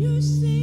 You see.